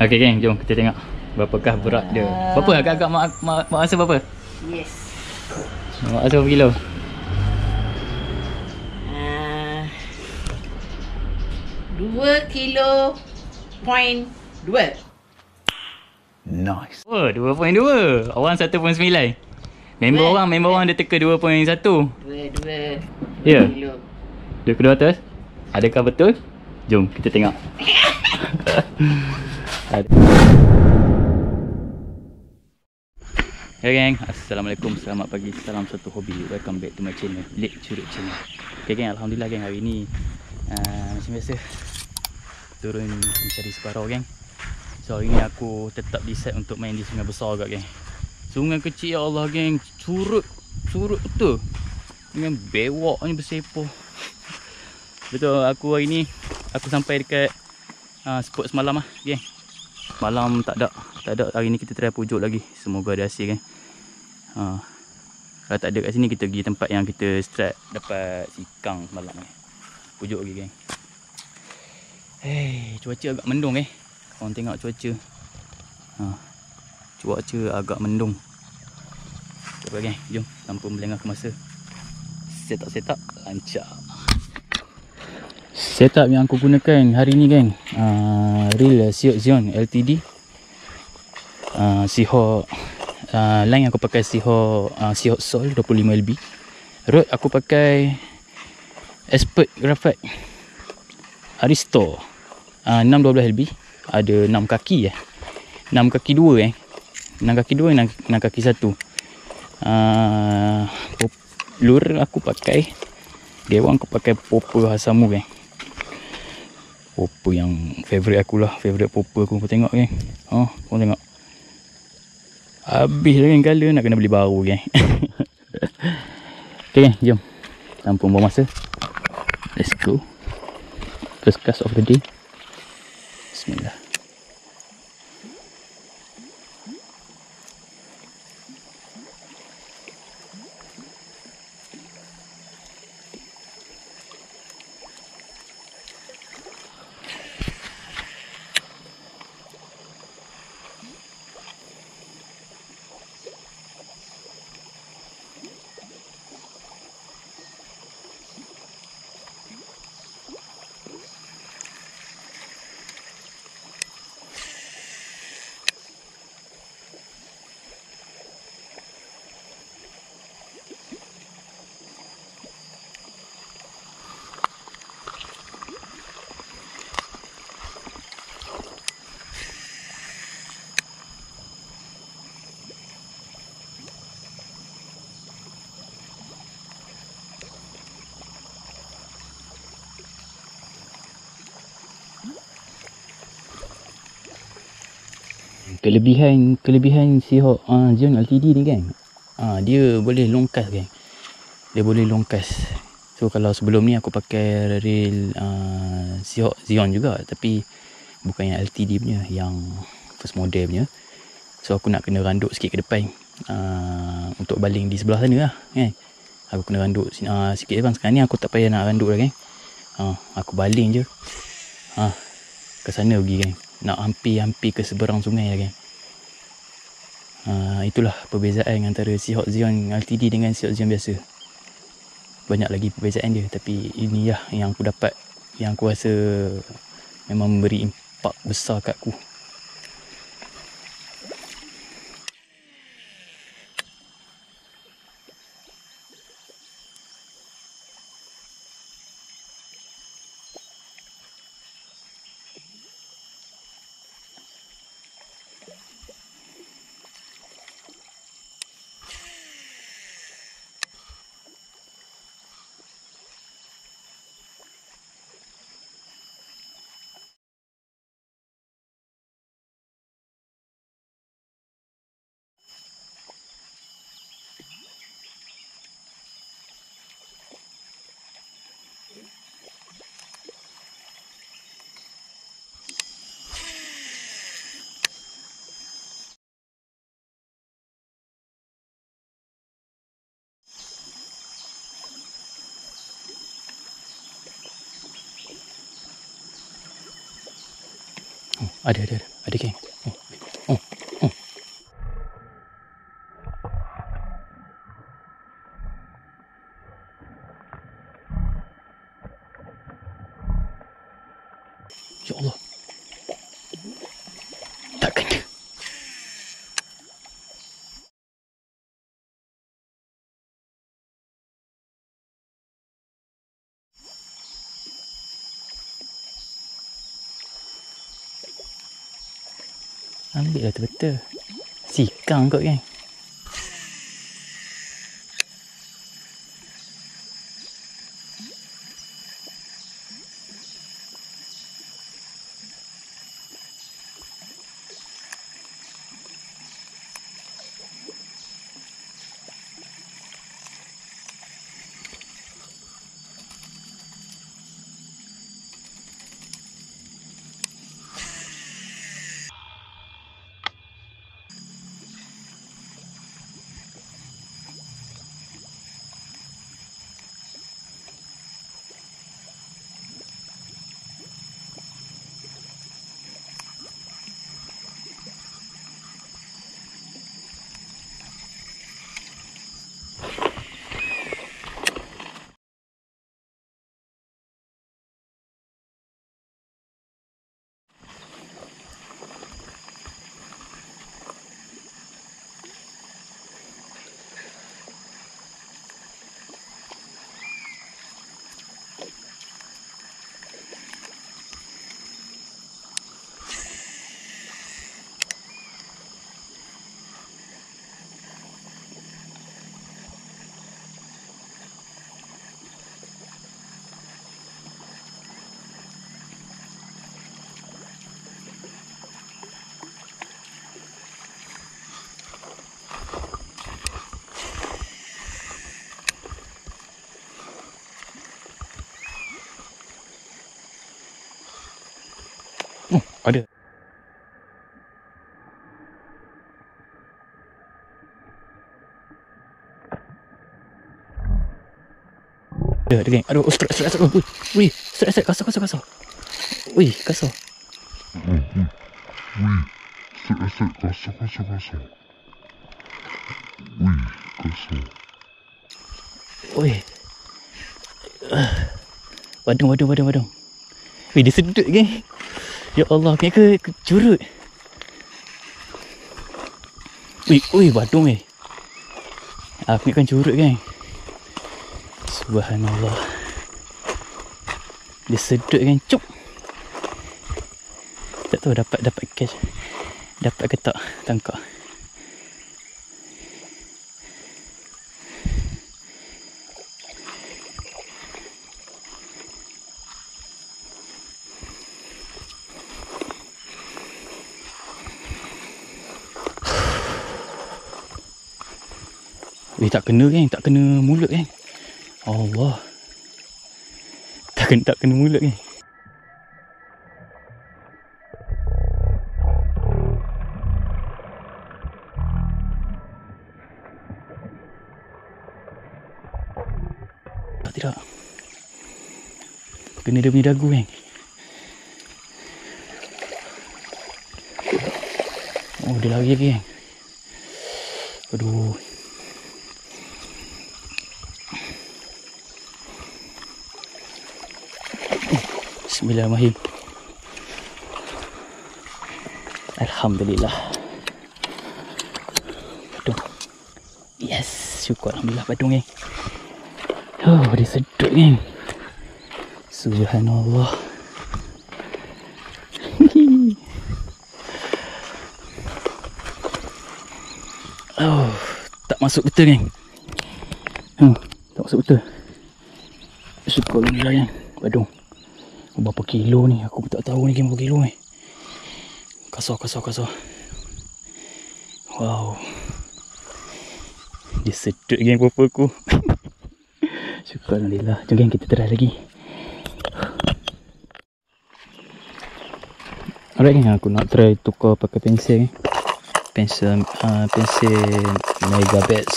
Okey geng, jom kita tengok berapakah berat dia. Berapa agak-agak mak mak, mak rasa berapa? Yes. Mak rasa berapa kilo? Uh, dua kilo point dua. Nice. Oh, 2.2. Orang 1.9. Member Dua. orang, member orang dia teka 2.1. Dua dua Ya. kilo. Dia kedua atas. Adakah betul? Jom kita tengok. Hey geng, Assalamualaikum, selamat pagi, salam satu hobi. Welcome back to my channel, Lek Curut Channel. Okay geng, Alhamdulillah geng, hari ni uh, Macam biasa Turun mencari separuh geng So hari ni aku tetap decide untuk main di sungai besar agak geng Sungai kecil ya Allah geng, curut Curut betul. Dengan bewaknya bersepoh. Betul, aku hari ni Aku sampai dekat uh, spot semalam lah geng Malam tak ada Tak ada. Hari ni kita try pujuk lagi. Semoga ada hasil kan ha. Kalau tak ada kat sini kita pergi tempat yang kita start Dapat sikang semalam ni. Pujuk lagi geng. Hei, cuaca agak mendung eh. Korang tengok cuaca. Ha. Cuaca agak mendung. Cuba geng, jom Tanpa melengah ke masa. Set up, set up Lancar Setup yang aku gunakan hari ni geng. Uh, Reel Siok Zion LTD uh, Seahawk uh, Line aku pakai Seahawk uh, Seahawk Sol 25LB Rod aku pakai Expert Graphite Aristo. Uh, 612LB Ada 6 kaki eh. 6 kaki 2 eh. 6 kaki 2 6, 6 kaki 1 uh, Lure aku pakai. Dewan aku pakai Popper Hasamu geng Popper yang favourite aku lah Favourite popper aku. Kau tengok kan Oh kau tengok. Habis kan colour Nak kena beli baru kan Okay kan jom. Tanpa buang masa. Let's go. First cast of the day. Bismillah Kelebihan kelebihan Seahawk uh, Zion LTD ni kan uh, Dia boleh longkas kan Dia boleh longkas So kalau sebelum ni aku pakai uh, Seahawk Zion juga Tapi bukan yang LTD punya Yang first model punya. So aku nak kena randuk sikit ke depan. Uh, Untuk baling di sebelah sana lah kan. Aku kena randuk uh, sikit depan. Sekarang ni aku tak payah nak randuk dah kan uh, Aku baling je. Uh, Ke sana pergi kan nak hampir-hampir ke seberang sungai kan. Uh, itulah perbezaan antara Seahawk Zion LTD dengan Seahawk Zion biasa. Banyak lagi perbezaan dia tapi ini lah yang aku dapat yang aku rasa memang memberi impak besar kat aku. Ada, ada, ada. Ada geng. Oh, oh, oh. Ya Allah. Ambil lah betul-betul. Sikang kot kan. Ada, ada geng. Aduh, oh, strike, strike, strike. Ui, ui, strike, strike. Kasar, kasar, kasar. Ui, kasar. Asyik, asyik, kosong, kosong, kosong. Wih, kosong. Ui. Ah. Badung, badung, badung, badung. Wih, dia sedut geng. Ya Allah, kena ke, ke curut. Ui, ui, badung eh. Aku kan curut geng. Subhanallah. Dia sedut kan, cuk. Tak tahu dapat dapat catch. Dapat ke tak tangkap. Eh tak kena kan Tak kena mulut kan Allah. Tak kena, tak kena mulut kan Tak tidak. Kena dia punya dagu kan Oh dia lari lagi kan Aduh Bismillahirrahmanirrahim. Alhamdulillah. Badung. Yes, syukur Alhamdulillah badung geng. Oh, dia sedut geng. Subhanallah. oh, tak masuk betul geng. Hmm, tak masuk betul. Syukur Alhamdulillah geng. Badung. Berapa kilo ni? Aku tak tahu ni berapa kilo ni. Kasar, kasar, kasar. Wow. Dia sedut geng papa aku. Syukur Alhamdulillah. Jom geng kita try lagi. Alright geng, aku nak try tukar pakai pensel. Pensel, uh, pensel Mega Best.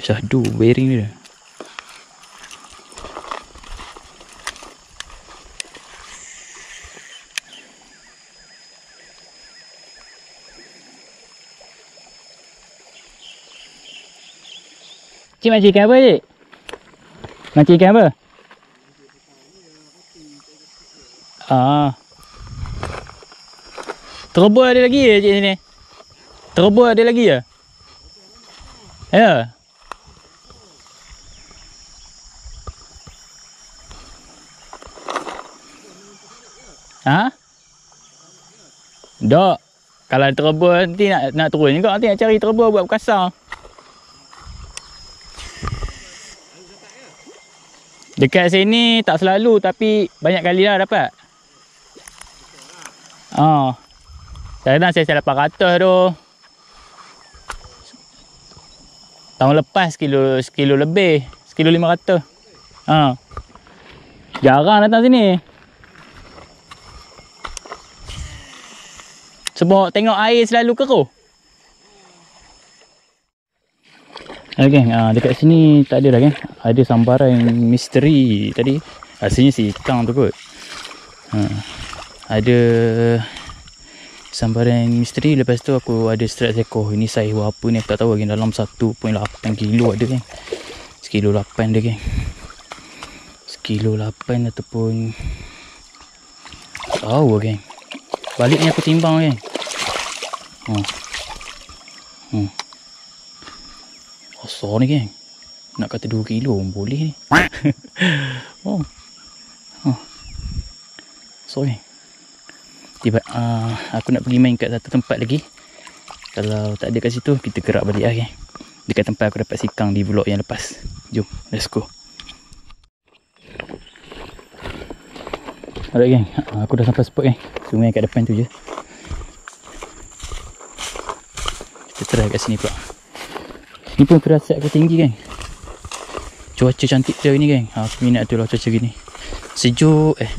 Syahdu bearing dia. Cik mancing ikan apa cik? Mancing ikan apa? Ah. Terbol ada lagi ya cik sini? Terbol ada lagi ya? Ya. Ha? Dok. Kalau terbol nanti nak nak turun juga nanti nak cari terbol buat kasar. Dekat sini tak selalu tapi banyak kali lah dapat. Oh. Kadang saya saya dapat ratus tu. Tahun lepas kilo sekilo lebih. Sekilo lima ratus. Ha. Jarang datang sini. Sebab tengok air selalu keruh. Okay, uh, dekat sini tak ada dah kan. Ada sambaran misteri tadi. Rasanya si ikan tu kot. Uh, ada sambaran misteri. Lepas tu aku ada strike seekor. Ini saiz berapa ni aku tak tahu lagi. Dalam 1.8 kilo ada kan. Sekilo 8 dia kan. Sekilo 8 ataupun... Tahu kan. Balik ni aku timbang kan. Hmm. Hmm. Besar ni geng. Nak kata 2 kilo pun boleh ni. oh. Oh. So geng. Tiba uh, aku nak pergi main kat satu tempat lagi. Kalau tak ada kat situ kita gerak balik lah geng. Dekat tempat aku dapat sikang di vlog yang lepas. Jom, let's go. Alright geng, aku dah sampai spot geng. Sungai kat depan tu je. Kita try kat sini pula. Ni pun firasat aku tinggi geng. Cuaca cantik dia ni geng. Ha, aku minat tu lah cuaca gini. Sejuk eh.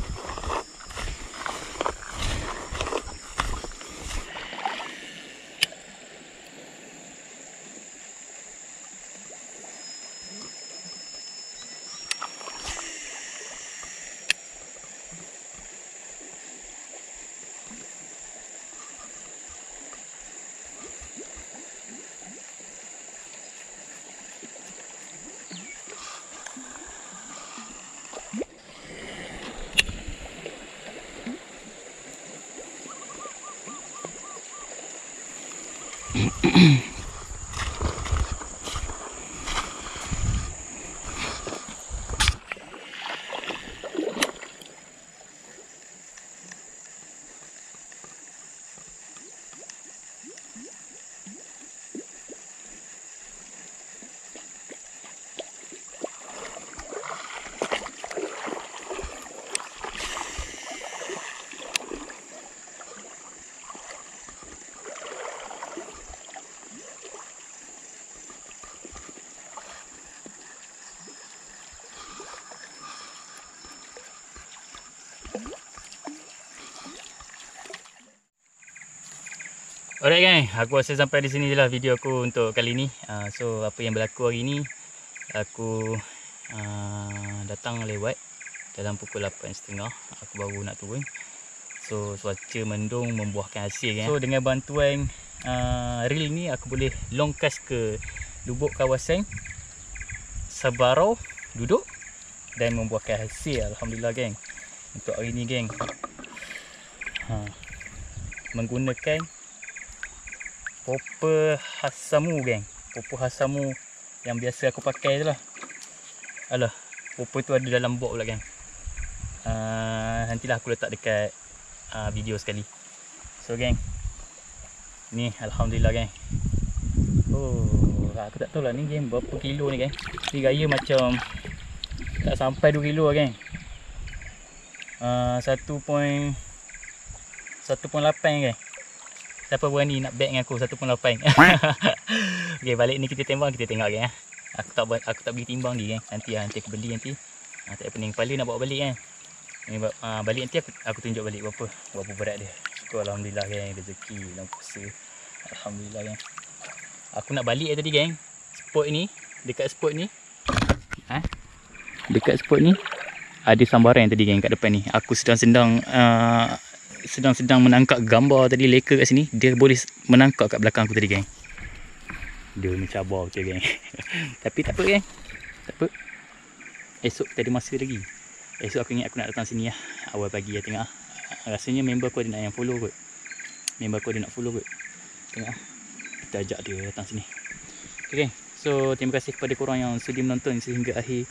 Mm-hmm. Alright gang, aku rasa sampai di sini je lah video aku untuk kali ni. Uh, So apa yang berlaku hari ni Aku uh, datang lewat dalam pukul 8.30 Aku baru nak turun. So cuaca mendung membuahkan hasil kan So dengan bantuan uh, reel ni aku boleh longkas ke lubuk kawasan Sabarau duduk Dan membuahkan hasil. Alhamdulillah geng Untuk hari ni geng ha, Menggunakan popper hasamu geng. Popper hasamu yang biasa aku pakai tu lah. Alah popper tu ada dalam box pula geng. Uh, nantilah aku letak dekat uh, video sekali. So geng. Ni Alhamdulillah geng. Oh aku tak tahu lah ni geng berapa kilo ni geng. Ni gaya macam tak sampai 2 kilo lah geng. Uh, 1.1.8 geng Siapa berani nak bet dengan aku 1.8 Okay balik ni kita timbang kita tengok kan Aku tak aku tak beli timbang ni kan Nanti lah nanti aku beli nanti. Ha, Tak pening kepala nak bawa balik kan ni, ha, Balik nanti aku, aku tunjuk balik berapa Berapa berat dia. Syukur Alhamdulillah kan rezeki dalam puasa. Alhamdulillah kan Aku nak balik tadi geng. Spot ni Dekat spot ni. Ha? Dekat spot ni Ada sambaran tadi geng kat depan ni. Aku sedang-sedang uh, sedang-sedang menangkap gambar tadi leka kat sini dia boleh menangkap kat belakang aku tadi geng. Dia mencabar betul geng. Tapi tak apa geng. Tak apa. Esok ada masa lagi. Esok aku ingat aku nak datang sini lah Awal pagi lah tengok lah Rasanya member aku ada nak yang follow kot. Member aku ada nak follow kot. Tengok lah Kita ajak dia datang sini. Okay geng. So terima kasih kepada korang yang sudi menonton sehingga akhir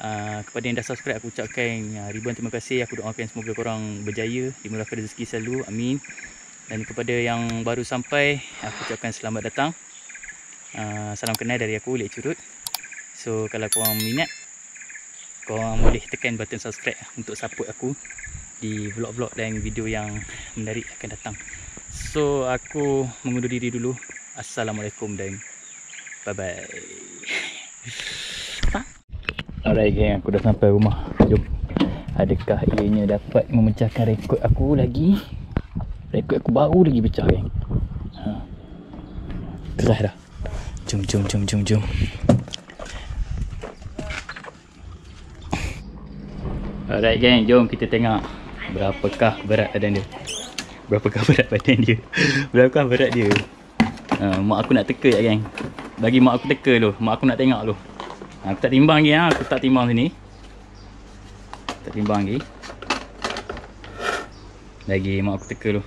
Uh, kepada yang dah subscribe aku ucapkan uh, ribuan terima kasih. Aku doakan semoga korang berjaya dimurahkan rezeki selalu. Amin. Dan kepada yang baru sampai aku ucapkan selamat datang. Uh, salam kenal dari aku Lek Curut. So kalau korang minat korang boleh tekan button subscribe untuk support aku di vlog-vlog dan video yang menarik akan datang. So aku mengundur diri dulu. Assalamualaikum dan bye bye Alright geng, aku dah sampai rumah. Jom. Adakah ianya dapat memecahkan rekod aku lagi? Rekod aku baru lagi pecah geng. Ha. Kerah dah. Jom, jom, jom, jom, jom. Alright geng, jom kita tengok berapakah berat badan dia. Berapakah berat badan dia. Berapakah berat dia. Ha, mak aku nak teka ya geng. Bagi mak aku teka dulu. Mak aku nak tengok dulu. Aku tak timbang lagi ha. Aku tak timbang sini. Tak timbang lagi. Lagi mak aku teka dulu.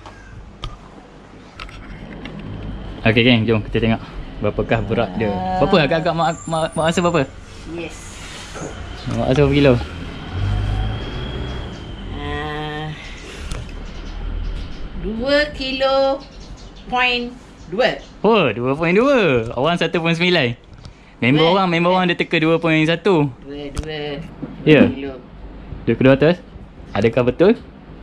Okey geng, jom kita tengok berapakah berat dia. Berapa agak-agak mak mak, mak rasa berapa? Yes. Mak rasa berapa kilo? Uh, dua kilo point dua. Oh, 2.2. Orang 1.9. Member Dua. orang, member orang dia teka 2.1. Dua dua. Ya. Kilo. Dia kedua atas. Adakah betul?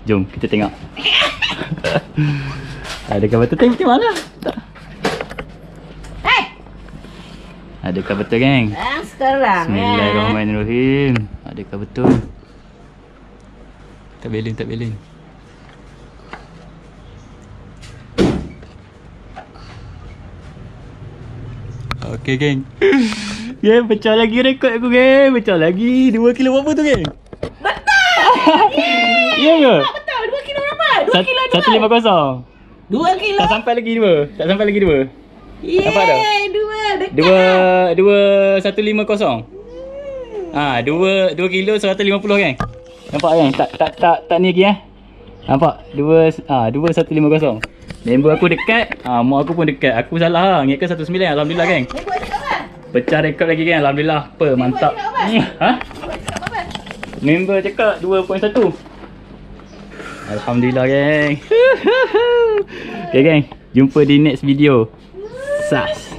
Jom kita tengok. Adakah betul? Tengok macam mana? Tak. Hey, Adakah betul geng? ah, sekarang. Bismillahirrahmanirrahim. Adakah betul? Tak belin, tak belin. Okey geng. Geng pecah lagi rekod aku geng. Pecah lagi. 2 kilo berapa tu geng? Betul. Ya ke? Betul, dua kilo berapa? Dua Sat- kilo dua. 150. Dua kilo. Tak sampai lagi dua. Tak sampai lagi dua. Yeay, Nampak tak? dua. Dekat. Dua dua satu lima kosong. Ha, dua dua kilo seratus lima puluh kan? Nampak kan? Tak tak tak tak ni lagi eh. Nampak? Dua ah dua satu lima kosong. Member aku dekat, ah mak aku pun dekat. Aku salah lah. Ingatkan satu sembilan. Alhamdulillah kan? Ni buat cakap apa? Pecah rekod lagi kan? Alhamdulillah. Apa? Mantap. Ni, ha? Member cakap 2.1 Alhamdulillah geng Okay geng Jumpa di next video Sas